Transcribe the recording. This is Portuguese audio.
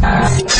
Ah.